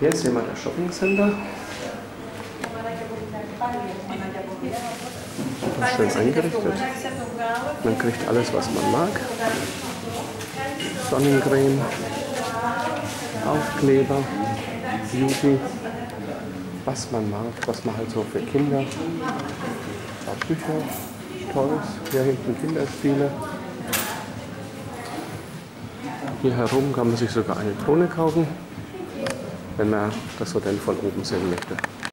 Hier sehen wir das Shopping Center. Schön eingerichtet. Man kriegt alles, was man mag. Sonnencreme, Aufkleber, Beauty, was man mag, was man halt so für Kinder. Bücher, Toys, hier hinten Kinderspiele. Hier herum kann man sich sogar eine Drohne kaufen, wenn man das Hotel von oben sehen möchte.